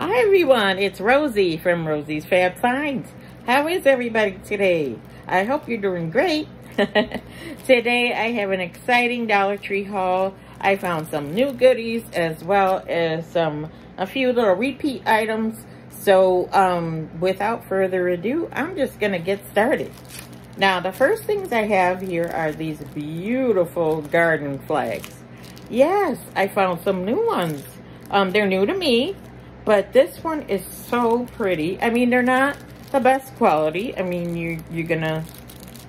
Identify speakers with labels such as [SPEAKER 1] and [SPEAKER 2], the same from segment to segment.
[SPEAKER 1] Hi everyone, it's Rosie from Rosie's Fab Finds. How is everybody today? I hope you're doing great. today I have an exciting Dollar Tree haul. I found some new goodies as well as some a few little repeat items. So um, without further ado, I'm just to get started. Now the first things I have here are these beautiful garden flags. Yes, I found some new ones. Um, they're new to me. But this one is so pretty. I mean, they're not the best quality. I mean, you, you're going to,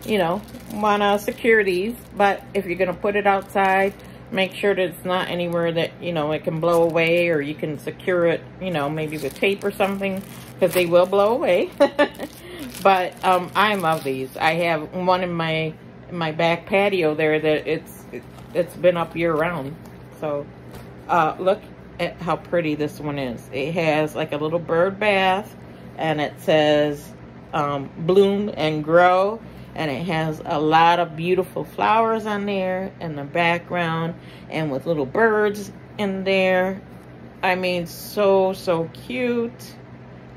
[SPEAKER 1] you know, want to secure these. But if you're going to put it outside, make sure that it's not anywhere that, you know, it can blow away. Or you can secure it, you know, maybe with tape or something. Because they will blow away. but um, I love these. I have one in my in my back patio there that it's it's been up year round. So uh, look at how pretty this one is. It has like a little bird bath and it says um, bloom and grow and it has a lot of beautiful flowers on there in the background and with little birds in there. I mean, so, so cute.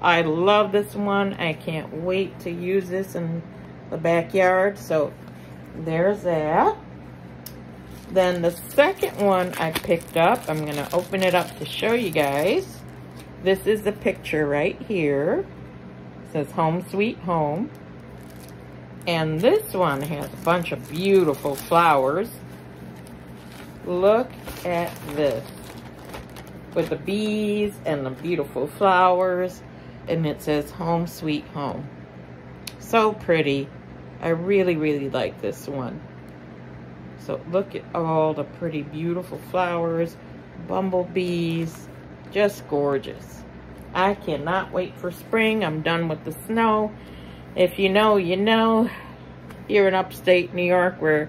[SPEAKER 1] I love this one. I can't wait to use this in the backyard. So there's that. Then the second one I picked up, I'm going to open it up to show you guys. This is the picture right here. It says Home Sweet Home. And this one has a bunch of beautiful flowers. Look at this. With the bees and the beautiful flowers. And it says Home Sweet Home. So pretty. I really, really like this one. So look at all the pretty, beautiful flowers, bumblebees, just gorgeous. I cannot wait for spring. I'm done with the snow. If you know, you know. Here in upstate New York, we're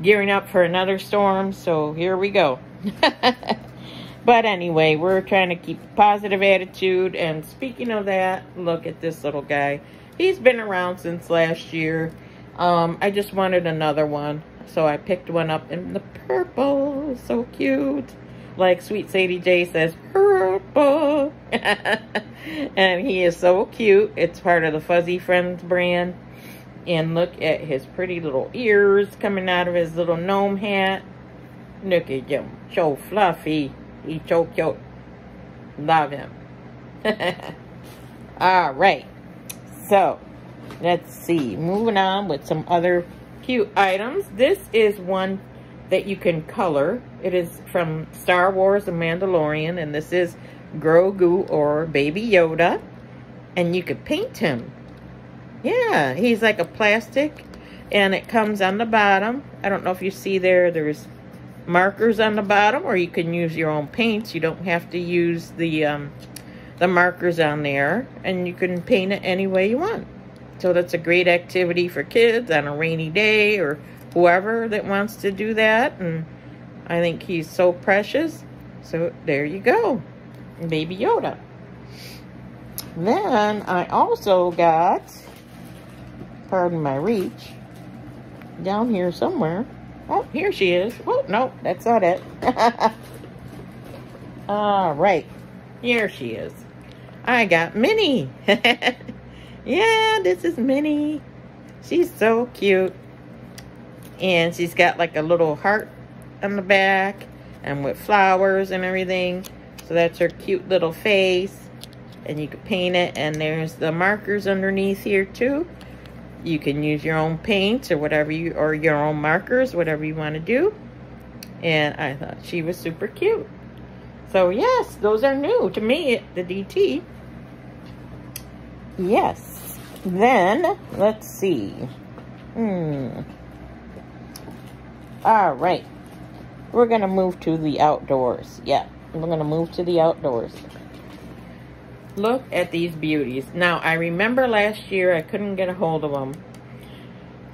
[SPEAKER 1] gearing up for another storm, so here we go. but anyway, we're trying to keep a positive attitude, and speaking of that, look at this little guy. He's been around since last year. Um, I just wanted another one. So I picked one up in the purple. So cute. Like Sweet Sadie J says, purple. and he is so cute. It's part of the Fuzzy Friends brand. And look at his pretty little ears coming out of his little gnome hat. Look at him. So fluffy. He's so cute. Love him. All right. So, let's see. Moving on with some other cute items. This is one that you can color. It is from Star Wars The Mandalorian, and this is Grogu or Baby Yoda. And you could paint him. Yeah, he's like a plastic, and it comes on the bottom. I don't know if you see there, there's markers on the bottom, or you can use your own paints. You don't have to use the, um, the markers on there, and you can paint it any way you want. So that's a great activity for kids on a rainy day or whoever that wants to do that. And I think he's so precious. So there you go. Baby Yoda. Then I also got, pardon my reach, down here somewhere. Oh, here she is. Oh, no, that's not it. All right. Here she is. I got Minnie. Yeah, this is Minnie. She's so cute. And she's got like a little heart on the back and with flowers and everything. So that's her cute little face. And you can paint it. And there's the markers underneath here too. You can use your own paints or whatever you, or your own markers, whatever you want to do. And I thought she was super cute. So yes, those are new to me the DT. Yes. Then, let's see. Hmm. All right. We're going to move to the outdoors. Yeah, we're going to move to the outdoors. Look at these beauties. Now, I remember last year I couldn't get a hold of them.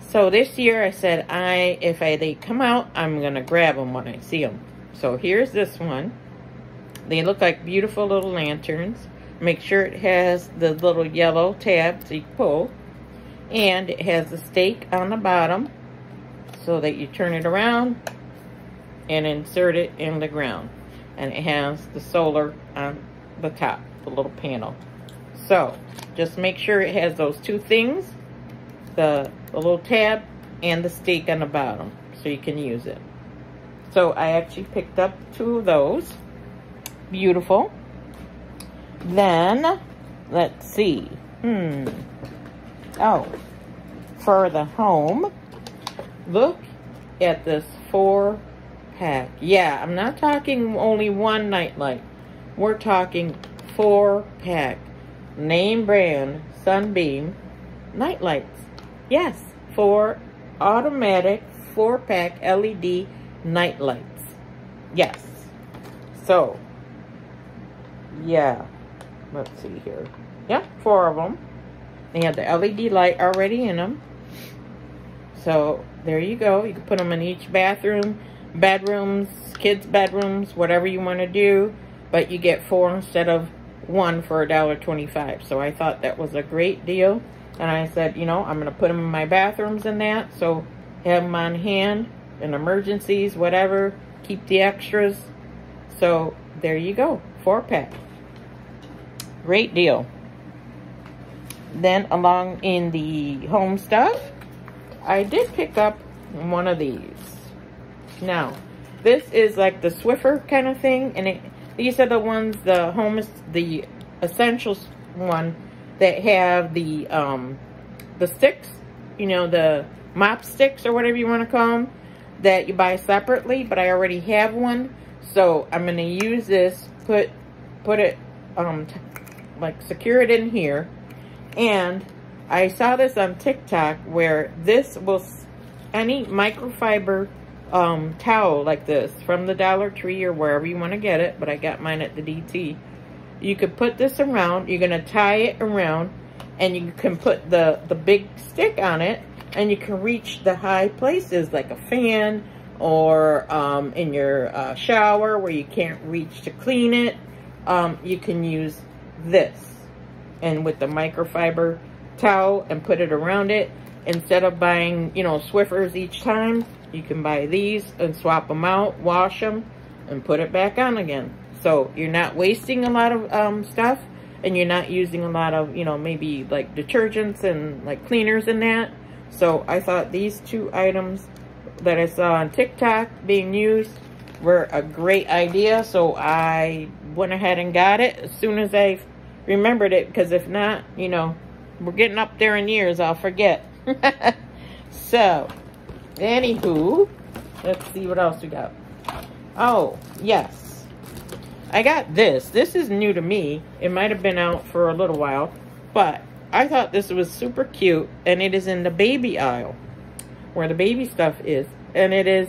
[SPEAKER 1] So this year I said, I if I, they come out, I'm going to grab them when I see them. So here's this one. They look like beautiful little lanterns. Make sure it has the little yellow tab so you pull. And it has the stake on the bottom so that you turn it around and insert it in the ground. And it has the solar on the top. the little panel. So, just make sure it has those two things, the, the little tab and the stake on the bottom, so you can use it. So, I actually picked up two of those. Beautiful. Then, let's see. Hmm. Oh, for the home, look at this four pack. Yeah, I'm not talking only one nightlight. We're talking four pack. Name brand Sunbeam nightlights. Yes, four automatic four pack LED nightlights. Yes. So, yeah. Let's see here. Yeah, four of them. They have the LED light already in them. So, there you go. You can put them in each bathroom, bedrooms, kids' bedrooms, whatever you want to do. But you get four instead of one for a dollar twenty-five. So I thought that was a great deal. And I said, you know, I'm going to put them in my bathrooms and that. So have them on hand in emergencies, whatever. Keep the extras. So there you go. Four pack. Great deal. Then along in the home stuff, I did pick up one of these. Now, this is like the Swiffer kind of thing, and it, these are the ones, the home, the essentials one that have the um, the sticks, you know, the mop sticks or whatever you want to call them, that you buy separately, but I already have one, so I'm going to use this, put put it, um, like secure it in here, and I saw this on TikTok where this will, any microfiber um, towel like this from the Dollar Tree or wherever you want to get it, but I got mine at the DT. You could put this around, you're going to tie it around, and you can put the, the big stick on it, and you can reach the high places like a fan or um, in your uh, shower where you can't reach to clean it. Um, you can use this and with the microfiber towel and put it around it. Instead of buying, you know, Swiffers each time, you can buy these and swap them out, wash them, and put it back on again. So you're not wasting a lot of um, stuff and you're not using a lot of, you know, maybe like detergents and like cleaners and that. So I thought these two items that I saw on TikTok being used were a great idea. So I went ahead and got it as soon as I remembered it because if not, you know, we're getting up there in years, I'll forget. so, anywho, let's see what else we got. Oh, yes. I got this. This is new to me. It might have been out for a little while, but I thought this was super cute, and it is in the baby aisle, where the baby stuff is, and it is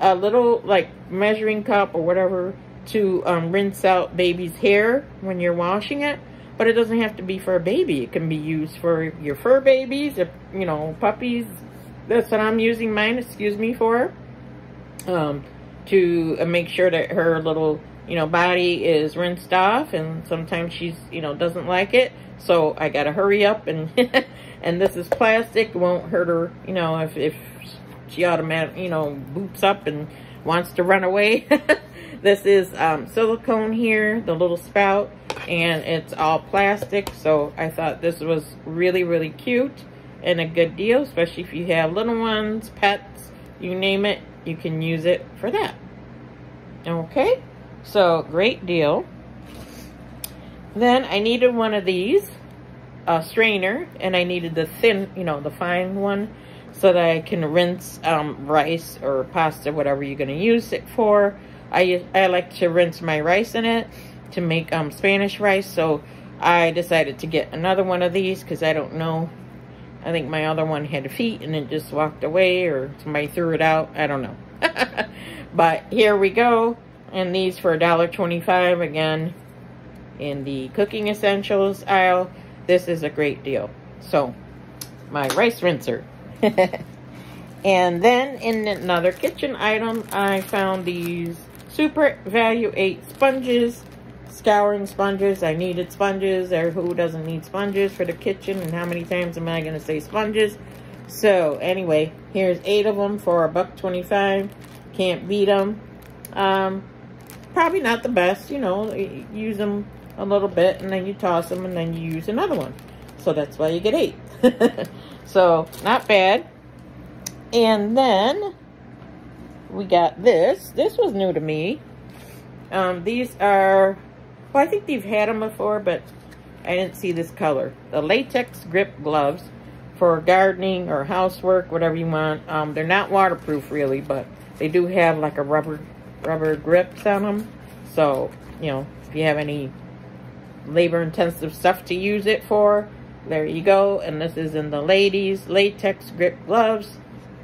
[SPEAKER 1] a little, like, measuring cup or whatever to um, rinse out baby's hair when you're washing it. But it doesn't have to be for a baby. It can be used for your fur babies, if, you know, puppies. That's what I'm using mine, excuse me, for. Um, to uh, make sure that her little, you know, body is rinsed off. And sometimes she's, you know, doesn't like it. So I got to hurry up. And and this is plastic. Won't hurt her, you know, if, if she automatic, you know, boots up and wants to run away. this is um, silicone here, the little spout and it's all plastic. So I thought this was really really cute and a good deal especially if you have little ones pets you name it you can use it for that. Okay so great deal. Then I needed one of these a strainer and I needed the thin you know the fine one so that I can rinse um, rice or pasta whatever you're going to use it for I, I like to rinse my rice in it to make um, Spanish rice. So I decided to get another one of these because I don't know. I think my other one had a feet and it just walked away or somebody threw it out. I don't know. but here we go. And these for $1.25 again in the cooking essentials aisle. This is a great deal. So my rice rinser. and then in another kitchen item, I found these Super Value 8 sponges scouring sponges. I needed sponges, or who doesn't need sponges for the kitchen, and how many times am I going to say sponges? So, anyway, here's eight of them for a buck 25. Can't beat them. Um, probably not the best, you know, use them a little bit and then you toss them and then you use another one. So that's why you get eight. so not bad. And then we got this. This was new to me. Um, these are, well, I think they've had them before, but I didn't see this color. The latex grip gloves for gardening or housework, whatever you want. Um, they're not waterproof really, but they do have like a rubber rubber grips on them. So, you know, if you have any labor intensive stuff to use it for, there you go. And this is in the ladies latex grip gloves.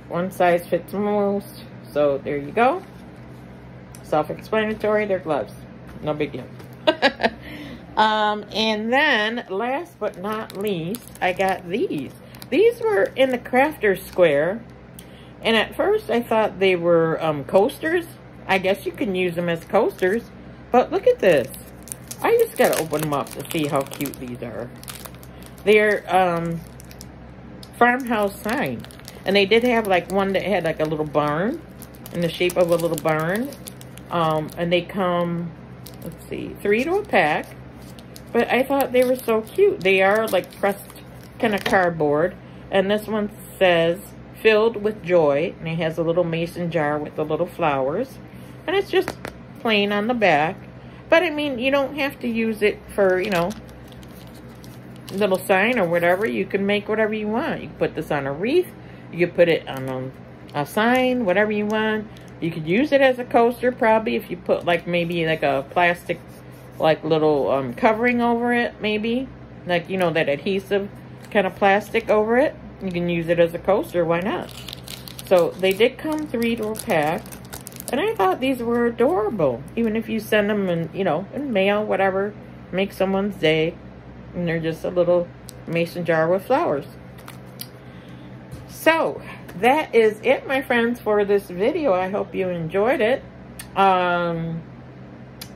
[SPEAKER 1] One size fits most. So there you go. Self-explanatory, they're gloves. No big deal. um, and then, last but not least, I got these. These were in the Crafter's Square. And at first I thought they were um, coasters. I guess you can use them as coasters. But look at this. I just got to open them up to see how cute these are. They're um, farmhouse sign. And they did have like one that had like a little barn in the shape of a little barn. Um, and they come, let's see, three to a pack. But I thought they were so cute. They are like pressed kind of cardboard. And this one says, filled with joy. And it has a little mason jar with the little flowers. And it's just plain on the back. But I mean, you don't have to use it for, you know, little sign or whatever. You can make whatever you want. You can put this on a wreath. You can put it on a, a sign, whatever you want. You could use it as a coaster probably if you put like maybe like a plastic like little um, covering over it maybe. Like, you know, that adhesive kind of plastic over it. You can use it as a coaster. Why not? So they did come three to a pack. And I thought these were adorable. Even if you send them in, you know, in mail, whatever. Make someone's day. And they're just a little mason jar with flowers. So, that is it, my friends, for this video. I hope you enjoyed it. Um,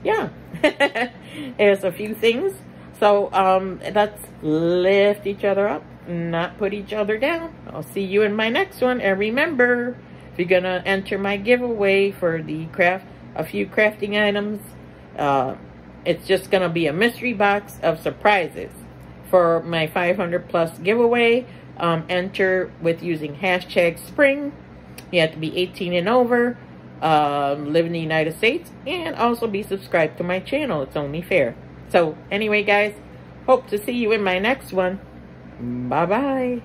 [SPEAKER 1] yeah. There's a few things. So, um, let's lift each other up, not put each other down. I'll see you in my next one. And remember, if you're going to enter my giveaway for the craft, a few crafting items, uh, it's just going to be a mystery box of surprises for my 500 plus giveaway. Um, enter with using hashtag spring. You have to be 18 and over, um, live in the United States, and also be subscribed to my channel. It's only fair. So anyway, guys, hope to see you in my next one. Bye-bye.